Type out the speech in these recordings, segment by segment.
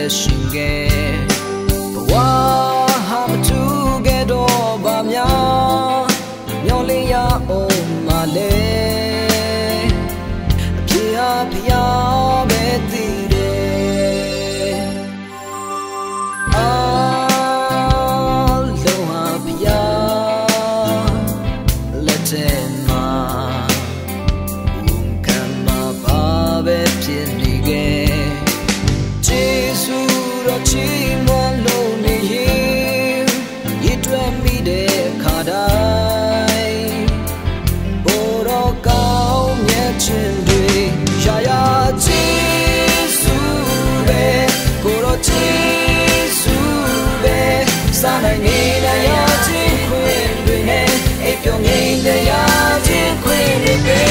ရင်သက်ရှင်ခဲ့ဘဝဟာမတူခဲ့တော့ပါများမျောလင်းရအောင်မလဲ စာနိုင်နေရခြင်းခွင့်တွေနဲ့အိပ်ပျော်ငြိမ်တရားခြင်းခွင့်တွေပဲ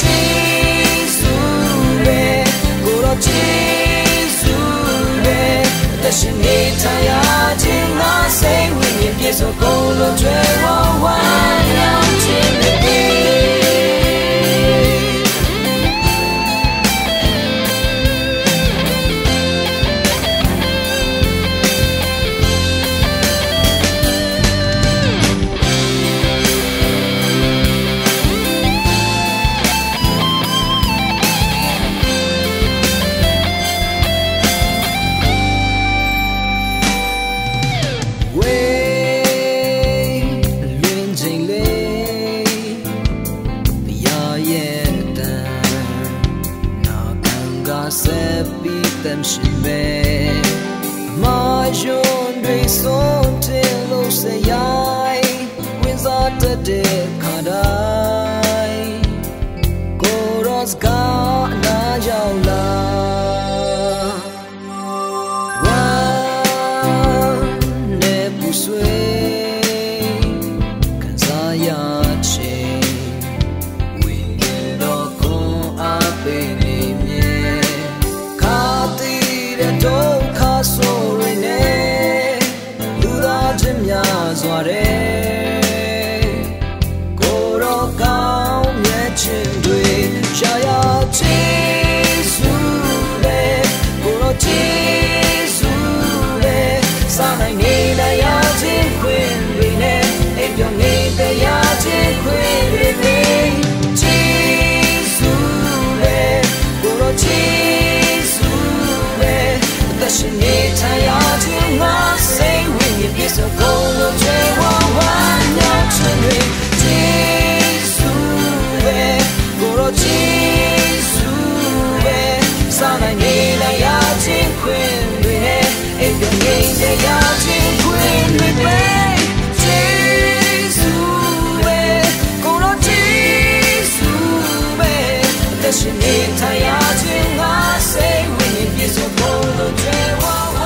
ဂျေစုပဲကိုတော်ဂျေစုပဲအသက်ရှင်နေထိုင်ရခြင်းငါစိတ်ဝိညာဉ်ပြည့်စုံကုန်လို့ကျွဲဝဝမ်းမြောက်ခြင်း nepítem sebe. Májon drejson till lo se jaj, the kadai. Na soirée. 太阳最那岁，为你别说梦都绝望。